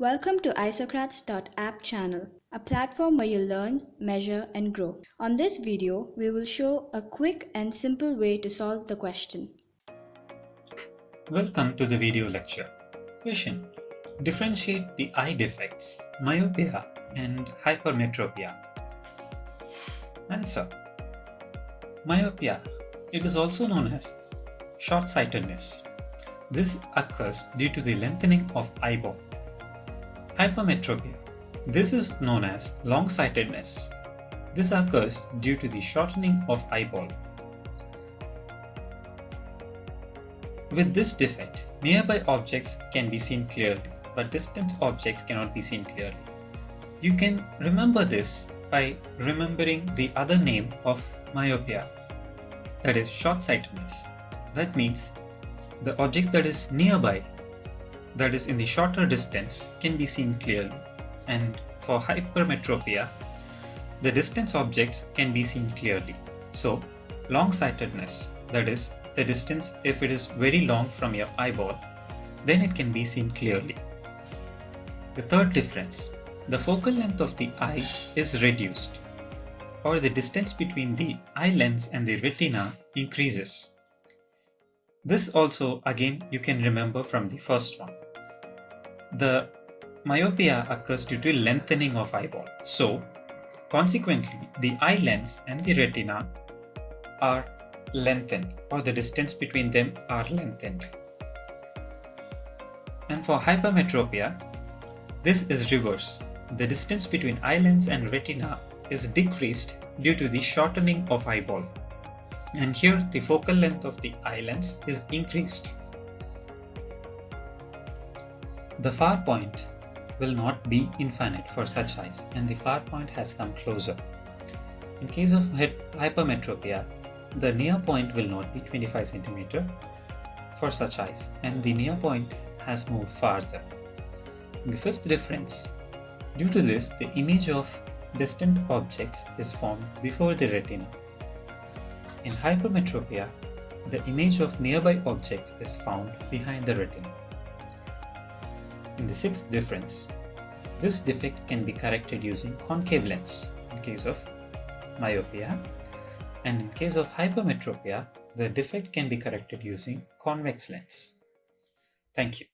Welcome to Isocrates.app channel, a platform where you learn, measure, and grow. On this video, we will show a quick and simple way to solve the question. Welcome to the video lecture. Question. Differentiate the eye defects, myopia and hypermetropia. Answer. Myopia. It is also known as short-sightedness. This occurs due to the lengthening of eyeball. Hypermetropia. This is known as long-sightedness. This occurs due to the shortening of eyeball. With this defect, nearby objects can be seen clearly, but distant objects cannot be seen clearly. You can remember this by remembering the other name of myopia, that is short-sightedness. That means the object that is nearby that is in the shorter distance can be seen clearly and for hypermetropia the distance objects can be seen clearly. So long-sightedness that is the distance if it is very long from your eyeball then it can be seen clearly. The third difference the focal length of the eye is reduced or the distance between the eye lens and the retina increases. This also again you can remember from the first one. The myopia occurs due to lengthening of eyeball. So, consequently, the eye lens and the retina are lengthened or the distance between them are lengthened. And for hypermetropia, this is reverse. The distance between eye lens and retina is decreased due to the shortening of eyeball. And here the focal length of the eye lens is increased. The far point will not be infinite for such eyes and the far point has come closer. In case of hypermetropia, the near point will not be 25 cm for such eyes and the near point has moved farther. The fifth difference, due to this the image of distant objects is formed before the retina. In hypermetropia, the image of nearby objects is found behind the retina. In the sixth difference, this defect can be corrected using concave lens in case of myopia and in case of hypermetropia, the defect can be corrected using convex lens. Thank you.